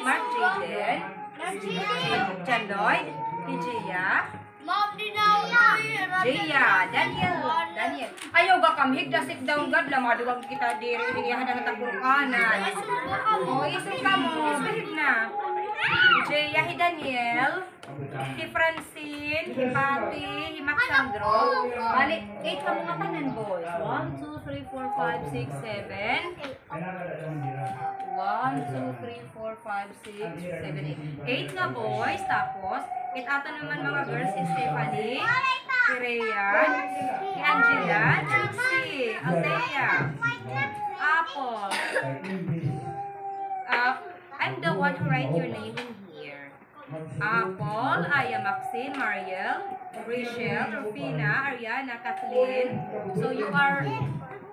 Majidin, Jandoy, Hijia, Jia, Daniel, Daniel. ayo gak kam higda sit gak gad la bang kita diri ini ada ta Qur'anan. Oh, isu kamu, behib na. Daniel, Francis, Francine, si Pati, si Maxandro. Bali, 8 ka mga tanan, boys. 1, 2, 3, 4, 5, 6, 7. 1, 2, 3, 4, 5, 6, 7, 8. 8 nga boys. Tapos, it ato naman mga girls si Stephanie, si Rayan, si Angela, Chixie, Althea, Apple. Uh, I'm the one who write your name in Apple, Aya Maxine, Mariel, Rachel, Rufina, Ariana, Kathleen. So you are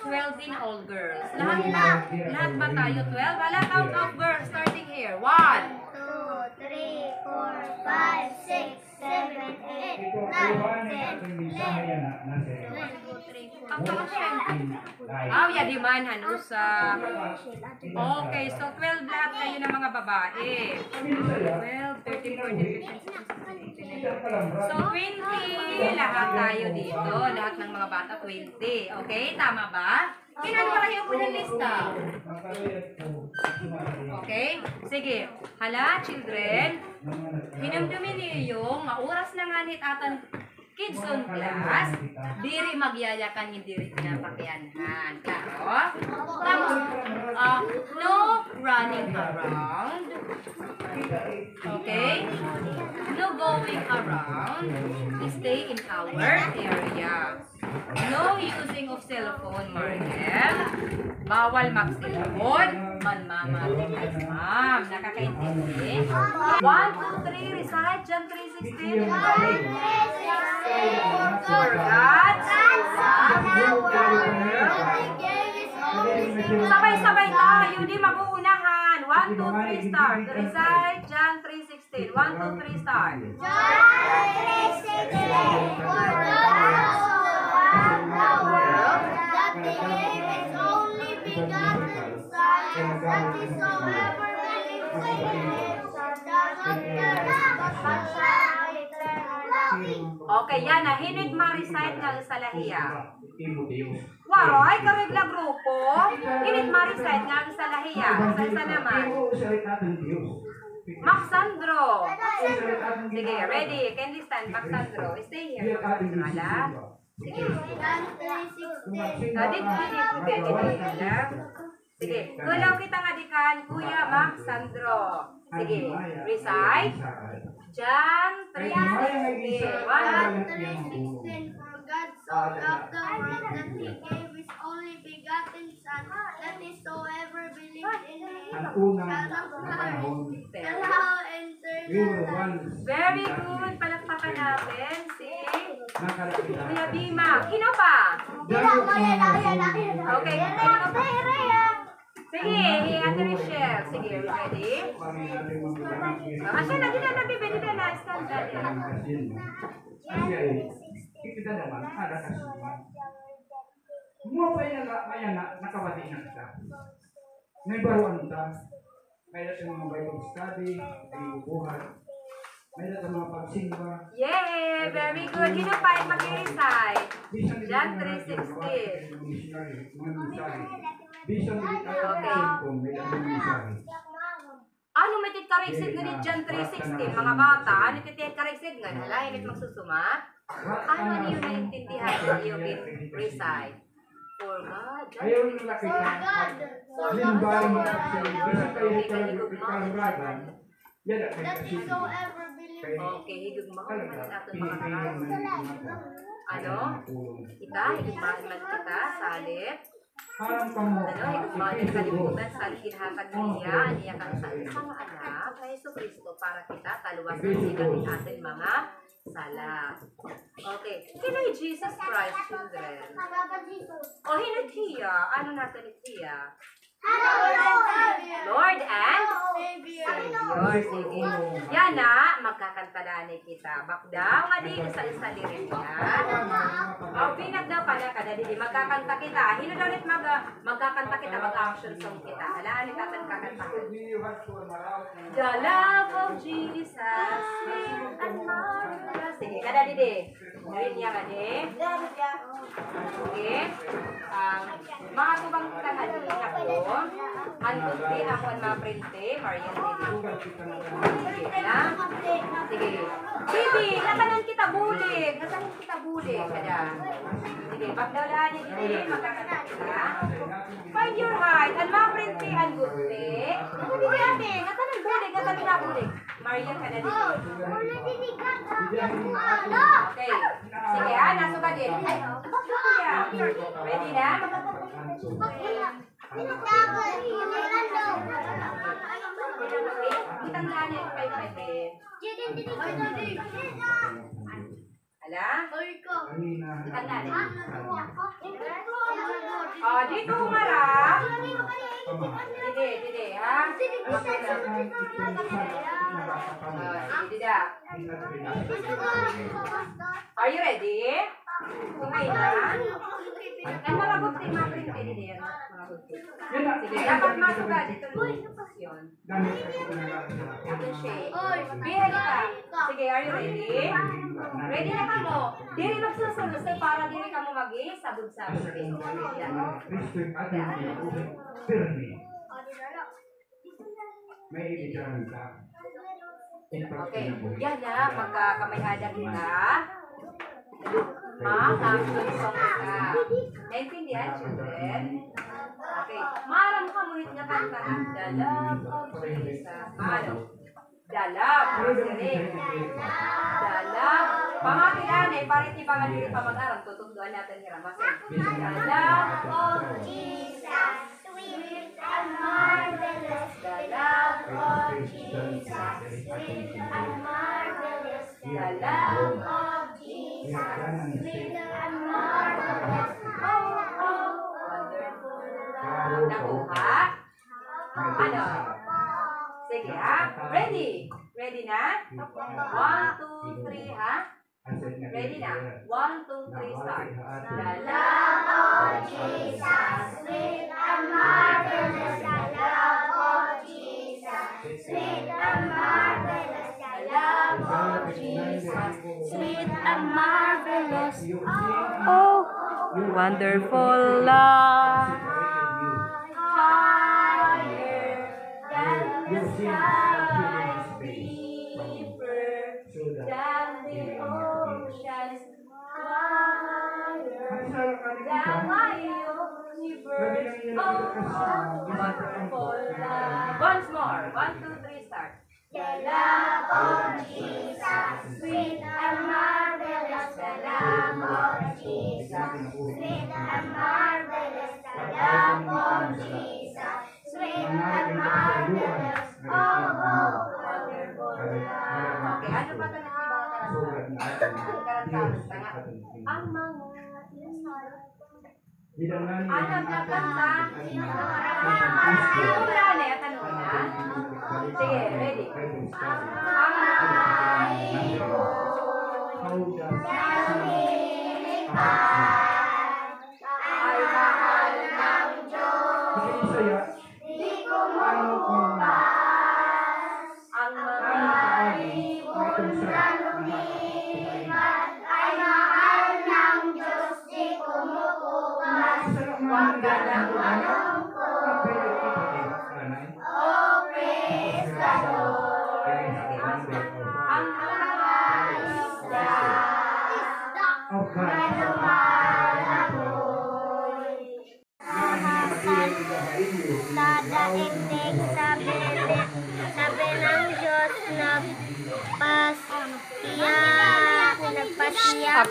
12 in all girls. Lahat ba? Lahat ba tayo 12? Wala count of girls starting here. 1, two, three, four, five, six, seven, eight, nine, ten, eleven, Ang kamasyan. Oh, yeah, di man, hanusa. Okay, so 12 lahat kayo ng mga babae. 12, 13, 14, 15, 16, 17, 18, 19. So 20 lahat tayo dito. Lahat ng mga bata 20. Okay, tama ba? Kinanwarahin ko ng lista. Okay? Sige. Hala, children. Hinamdumin niyo yung mauras na nga ni atan kids on class, diri magyayakan yung diri na pakyanhan. Klaro? Tapos, ah, no running around. Okay? No going around. Stay in our area. No using of cellphone, Mariel. Bawal mag-cellphone. Manmamatik as ma'am. Nakakaintindi? 1, 2, 3, recite John 3.16. For God Sabay-sabay tayo, di mag-uunahan. 1, 2, 3, start. Recite John 3.16. 1, 2, 3, start. Okay, yan na. Hinid ma-recite nga sa lahiya. Waroy, karegla grupo. Hinid ma-recite nga sa lahiya. Sa naman. Maxandro. Sige, ready. Can you stand, Maxandro? Stay here. Wala. Sige. Dadi, didi, didi, didi. Sige. Gulaw kita nga dikan, Kuya Maxandro. Sige. Recite. John 3.16. One, For God so loved the world that He gave His only begotten Son, that whosoever believes in Him shall not perish, but have eternal life. Very good. Palakpakan natin si. Kuya Bima. Kino pa? Okay. Kino pa? Sige, Ate Michelle. Sige, ready? Ah, siya na, di na nabibili na na. Stand dyan. Kita naman, ada kasuhan. Mo pa yan na, maya na, nakawati na kita. May baruan ta. May sa mga Bible study, ay bubuhat. May sa mga pagsimba. Yay! Very good. Kino pa yung mag-recite? Bisan John mga 3:16. mga missionary, mga missionary. Bisan din Okay. tayo may missionary. Ano may titkariksid nga ni John 3.16? Mga bata, ano titkariksid nga? Hala, init magsusuma? Ano niyo naintindihan sa iyo recite? For God. John Ayaw nyo nakita. Limbay mo kasi. Bisan kayo kaluragan. Yan kasi. whosoever believes Okay, higug mo ka naman natin mga karas. man Ano? Kita, higug man kita, salit. Parang. Ano, man yung kalimutan sa kinhatag niya, aniya kang sa isang anak na Yeso para kita taluwasan sila ng ating mga sala. Okay. Kinoy Jesus Christ, children. O, hinat hiya. Ano natin hiya? Lord and Savior. Savior. Yan na, magkakantalaan kita. Bakdaw nga di sa isa diri na. Aw pinag daw pala kada di magkakanta kita. Hino daw ulit mag magkakanta kita, mag-action song kita. Ala ni katan kakanta. The love of Jesus. Sige, kada di Ready niya kada. Okay. Um, mga tubang tanghali ako. Andun di ako ang mga printe, Marian. Sige na. Sige. Bibi, nakanan kita bulig. Nakanan kita bulig. Kada. Sige, pagdaulaan niya dili, magkakanta kita. Find your heart. Ang mga printe, ang. Ano di ate? Nakanan bulig, nakanan na bulig. Marian ka na dili. Okay. Sige ha, nasuka din. Ay, kuya. Ready na? Kitang na niya kay Pepe. Hala? Kitang na niya. Oh, dito umarap. Dide, dide, ha? Oh, dide, Are you ready? Okay na? Ang print din. Mga bukti. Sige, dapat masuka dito. Ito shape. Behel ka. Sige, are you ready? Ready na ka mo. Diri magsusunod sa para diri ka mo mag-isabog sa akin. May ibigan ka. Okay. Yan na, magkakamay-ada kita. Ma'am, action song ka. Naintindihan, children? Okay. Marang ka mo nga kanta ng Love of Jesus. Ano? The Love. Pamatilan eh, parit ni pangaliri pa mag-aral. Tutunduan natin ni Ramasin. The Love of Jesus, sweet and marvelous. Marvelous. The Love of Jesus, sweet and marvelous. Oh, oh, Wonderful love. Nakuha? Ano? Sige ha? Ready? Ready na? One, two, three ha? Ready na? One, two, three, start. The love of Jesus, sweet and marvelous. Sweet and marvelous. Oh, wonderful love. Higher than the skies, deeper than the oceans, higher than my universe. Oh, wonderful love. Once more. One, two, three, start. The love Ano kakanta? Ano na na? Tanong na? Sige, ready. Ay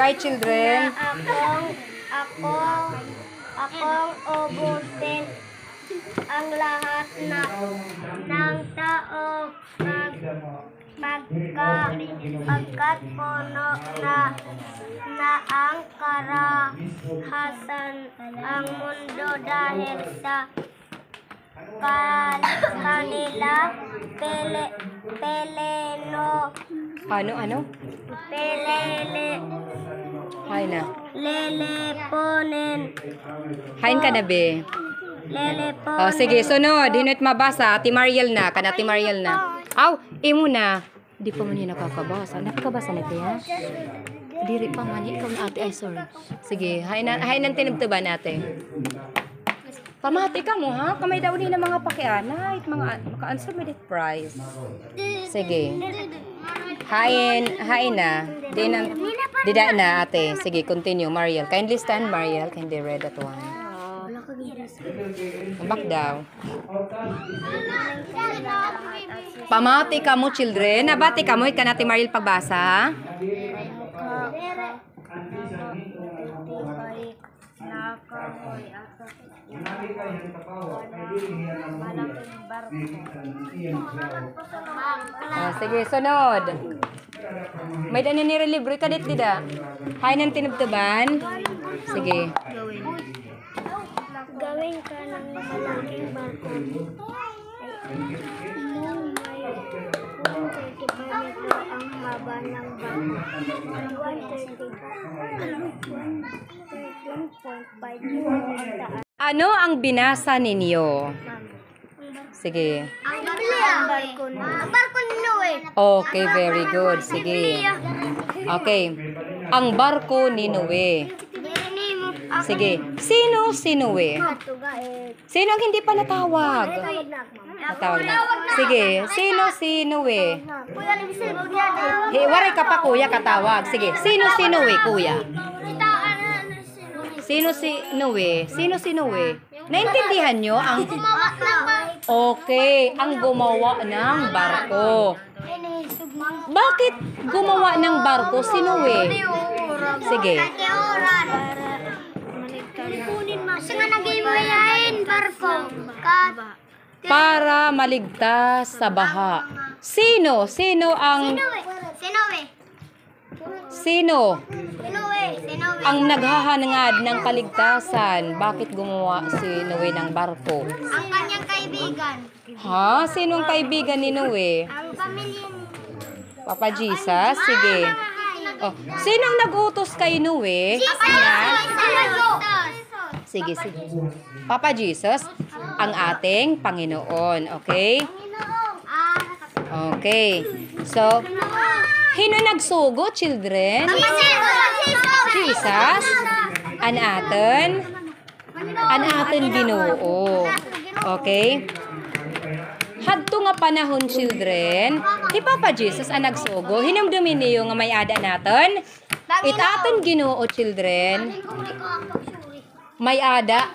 Okay, children. Akong, akong, akong ubusin ang lahat na ng tao pag, pagka, pagkat puno na na ang karahasan ang mundo dahil sa kan kanila pele pelelo Ano, ano? pelele Hay na. leleponen Hain ka na, be. leleponen Oh, sige, sunod. Hinut mabasa. Ati Mariel na. Kan Ati Mariel na. Aw, imo na. Di pa man yun nakakabasa. Nakakabasa na ya? Diri pa man. Ikaw na ate. Ay, sorry. Sige, hain na, hain ng tinubtuban natin. Pamati ka mo, ha? Kamay daw ni na mga pakianay. Mga, maka-answer mo prize. Sige. Hain, hain na. Di na, di da na ate. Sige, continue, Mariel. Kindly stand, Mariel. Kindly read that one. Back daw. Pamati ka mo, children. Nabati ka mo. Ika natin, Mariel, pagbasa. Manali kayo ng kapawa, kay dili niya na siya. Ah, sige, sunod. May dani ni relibre ka dit dida. Hay nang tinubtuban. Sige. gawin ka ng malaking barko 135 ang haba ng barko 1.5 metro ang taas Ano ang binasa ninyo? Sige. ang barko ang barko ni Noe Okay, very good. Sige. Okay. Ang barko ni Noe. Sige. Sino si Noe? Sino ang hindi pa natawag? Natawag na. Sige. Sino si Noe? Kuya, waray ka pa kuya katawag. Sige. Sino si Noe, kuya? Sino? Si Noe? Sino si Noe? Naintindihan nyo ang... Okay, ang gumawa ng barko. Bakit gumawa ng barko si Noe? Sige. Kasi nga barko. Para maligtas sa baha. Sino? Sino ang... Sino? Sino? Sino? Ang naghahangad ng kaligtasan. Bakit gumawa si Noe ng barko? Ang kanyang kaibigan. Ha? Sino ang kaibigan ni Noe? Ang pamilya Papa Jesus? Sige. Oh, sino ang nag-utos kay Noe? Sige, sige. Papa Jesus, ang ating Panginoon. Okay? Okay. So, hino nagsugo, children? Jesus? An aton? An aton ginoo. Okay? Hadto nga panahon, children, ni Papa Jesus ang nagsugo. Hinumdumin niyo nga may ada naton. Itaton ginoo, children. May ada.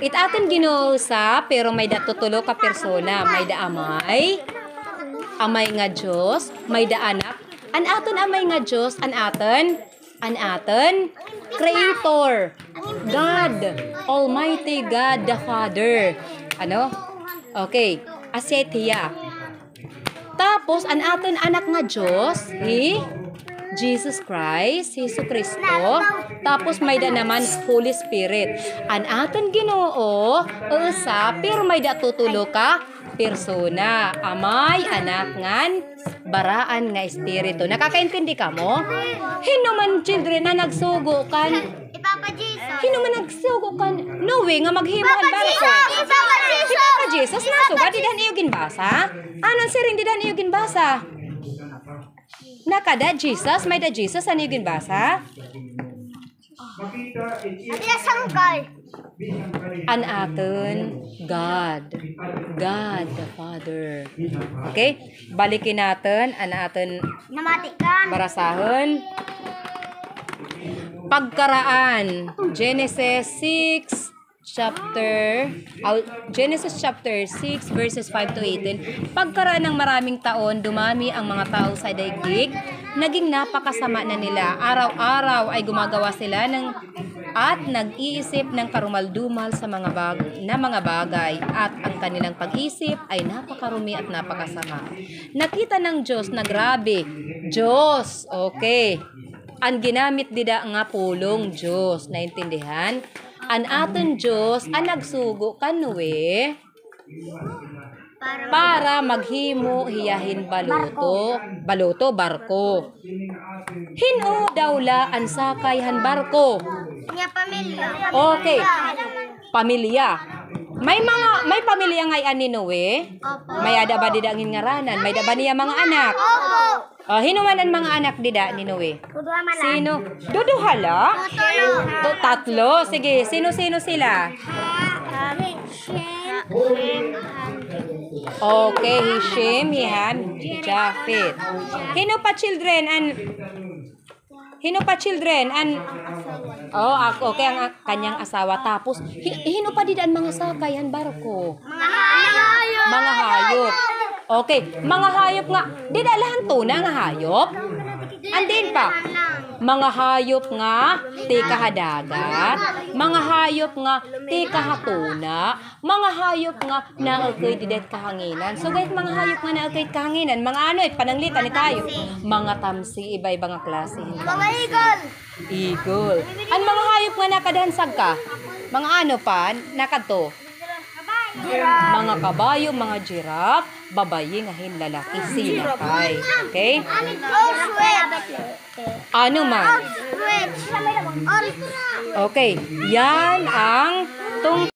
Itaton ginoo sa, pero may datutulo ka persona. May da amay, nga Diyos, may da anak. An aton amay nga Diyos, an aton, an aton, Creator, God, Almighty God the Father. Ano? Okay, Asetia. Tapos, an aton anak nga Diyos, hi, Jesus Christ, Jesu Kristo. Tapos may da naman Holy Spirit. An aton Ginoo, usa pero may da tutulo ka persona. Amay anak ngan baraan nga espiritu. Nakakaintindi ka mo? Hinuman children na nagsugo kan Ipapa Jesus. Hinuman nagsugo kan no way nga maghimuan barko. Ipapa Si Papa Jesus nasuga di dan iyo ginbasa? Anon siring di dan iyo ginbasa? Nakada Jesus, may da Jesus ano yung ginbasa? Makita, it's An aton God. God the Father. Okay? Balikin natin an aton barasahon. Pagkaraan. Genesis 6 chapter oh, Genesis chapter 6 verses 5 to 18 pagkaraan ng maraming taon dumami ang mga tao sa daigdig. Naging napakasama na nila. Araw-araw ay gumagawa sila ng at nag-iisip ng karumaldumal sa mga bag na mga bagay. At ang kanilang pag-isip ay napakarumi at napakasama. Nakita ng Diyos na grabe Diyos okay. Ang ginamit dida nga pulong Diyos. Naintindihan an aton Diyos ang nagsugo kanuwe para maghimo hiyahin baluto, baluto barko. Hino daw la ang sakay han barko. Niya pamilya. Okay. Pamilya. May mga may pamilya ngay ani Noe. Opo. May ada ba dida ang ngaranan? May da ba niya mga anak? Opo. Oh, hinuman ang mga anak dida ni Noe? Man Sino? Duduhala? Tutulo. To, tatlo. Sige, sino-sino sila? Okay, Hishim, Hiham, Jafet. Hino pa children and Hino pa children and Oh, ako okay ang kanyang asawa tapos hi- hino pa didaan mga sakay han barko. Mga hayop. Mga hayop. Okay, mga hayop nga. Di dalahan to na nga hayop. Andin pa. Mga hayop nga ti kahadagat, mga hayop nga ti kahatuna, mga hayop nga naagay didet kahanginan. So guys, mga hayop nga naagay kahanginan, mga ano eh, pananglitan ni tayo. Mga tamsi, iba-iba nga klase. Mga eagle. Eagle. Ang mga hayop nga nakadansag ka? Mga ano pa? Nakato? Mga kabayo, mga giraffe, babayi nga hin lalaki, sinakay. Okay? Ano man? Okay. Yan ang tung